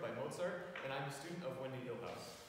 By Mozart, and I'm a student of Wendy Hillhouse.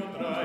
otra